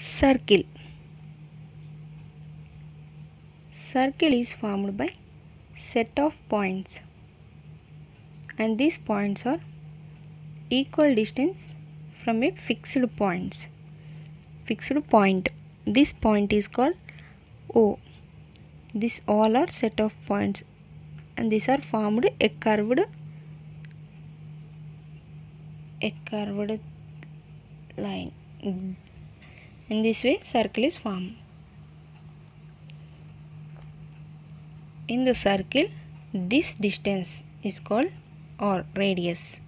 circle. Circle is formed by set of points. And these points are equal distance from a fixed points fixed point. This point is called o. This all are set of points. And these are formed a curved a curved line in this way circle is formed. In the circle this distance is called or radius.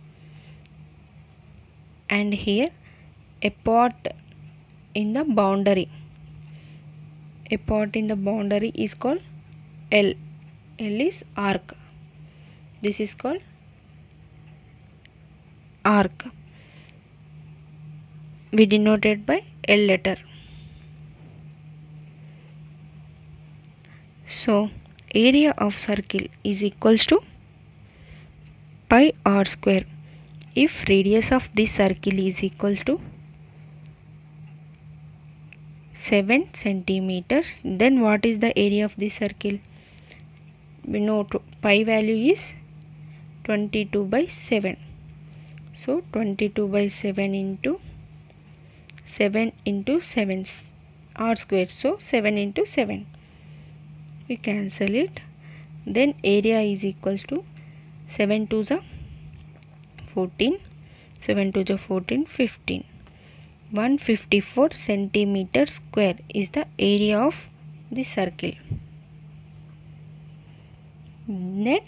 And here a part in the boundary. A part in the boundary is called L. L is arc. This is called arc we denoted by L letter. So area of circle is equals to pi r square. If radius of this circle is equal to 7 centimeters then what is the area of this circle? We know pi value is 22 by 7 so 22 by 7 into 7 into 7 r square. So 7 into 7 we cancel it. Then area is equals to 7 to the 14 7 to the 14 15 154 centimeter square is the area of the circle. Then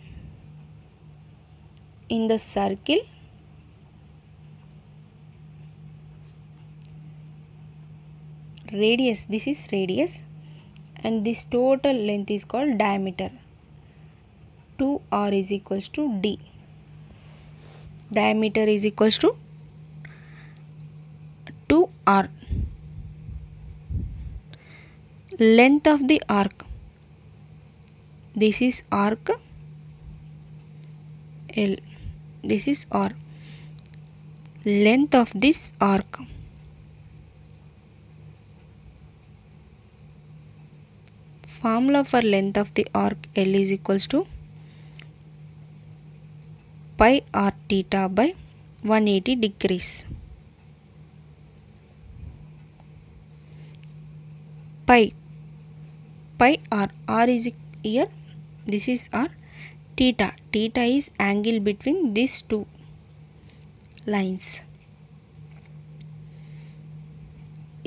in the circle radius this is radius and this total length is called diameter. 2r is equals to d. Diameter is equals to 2r length of the arc. This is arc l. This is r. Length of this arc formula for length of the arc L is equals to pi r theta by 180 degrees. Pi pi r r is here this is r theta theta is angle between these two lines.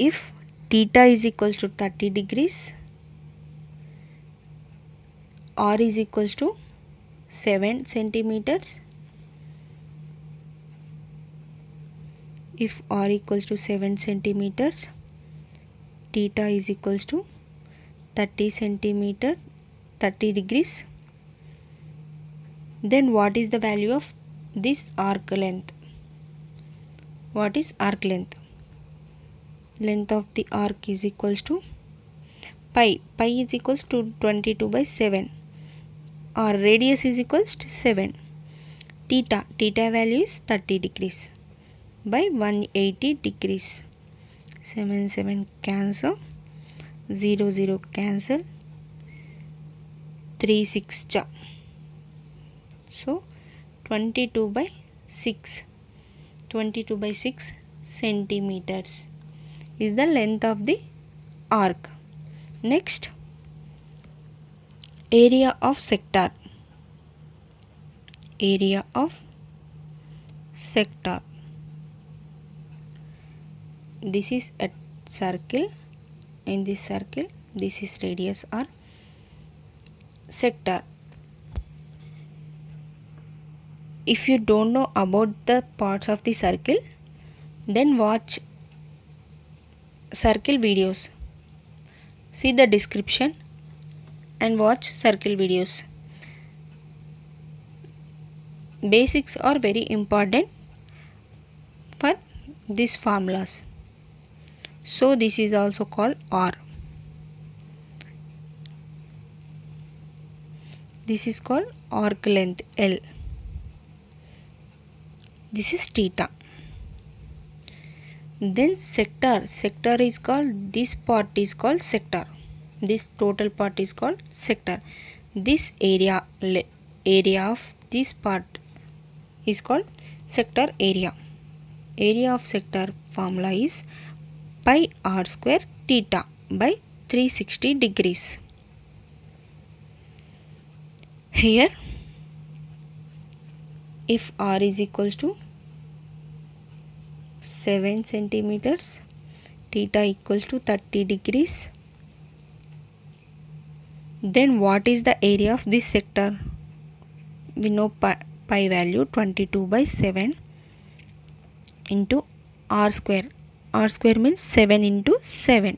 If theta is equals to 30 degrees r is equals to 7 centimeters. If r equals to 7 centimeters theta is equals to 30 centimeter 30 degrees. Then what is the value of this arc length? What is arc length? Length of the arc is equals to pi. Pi is equals to 22 by 7 or radius is equals to 7 theta theta value is 30 degrees by 180 degrees. 7 7 cancel. 0 0 cancel. 3 6 cha so 22 by 6 22 by 6 centimeters is the length of the arc. Next area of sector. Area of sector. This is a circle. In this circle this is radius or sector. If you don't know about the parts of the circle then watch circle videos. See the description and watch circle videos. Basics are very important for these formulas. So this is also called r. This is called arc length l. This is theta. Then sector. Sector is called this part is called sector this total part is called sector. This area area of this part is called sector area. Area of sector formula is pi r square theta by 360 degrees. Here if r is equals to 7 centimeters theta equals to 30 degrees then what is the area of this sector we know pi, pi value 22 by 7 into r square r square means 7 into 7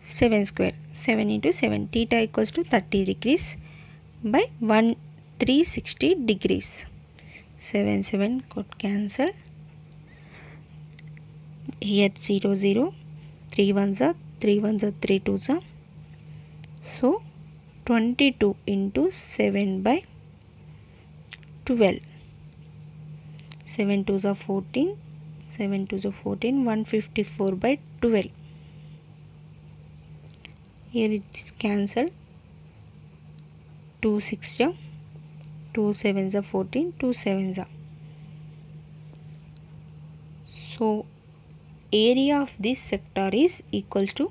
7 square 7 into 7 theta equals to 30 degrees by 1 360 degrees 7 7 could cancel here 0 0 3 ones are 3 ones are 3 twos are so 22 into 7 by 12 7 twos are 14 7 twos are 14 154 by 12 here it is cancelled. 2 6 are. 2 sevens are 14 2 sevens are. So area of this sector is equals to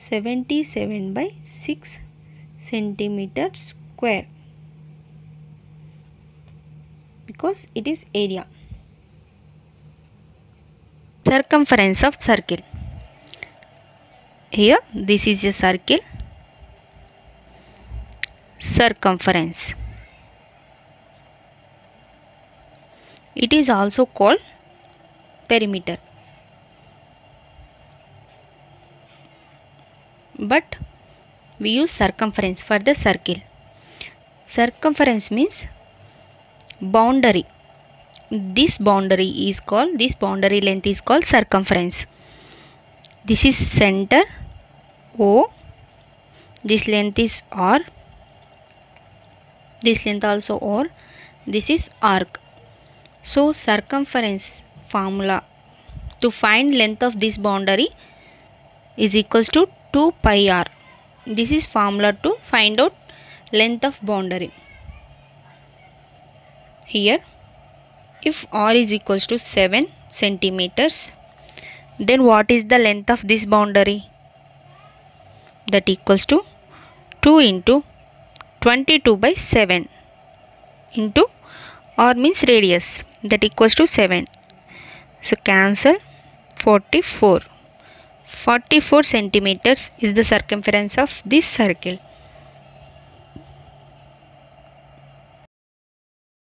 77 by 6 centimeter square. Because it is area. Circumference of circle. Here this is a circle. Circumference. It is also called perimeter but we use circumference for the circle. Circumference means boundary. This boundary is called this boundary length is called circumference. This is center o. This length is r. This length also r. This is arc. So circumference formula to find length of this boundary is equals to 2 pi r. This is formula to find out length of boundary. Here if r is equals to 7 centimeters then what is the length of this boundary? That equals to 2 into 22 by 7 into r means radius. That equals to 7 so cancel 44 44 centimeters is the circumference of this circle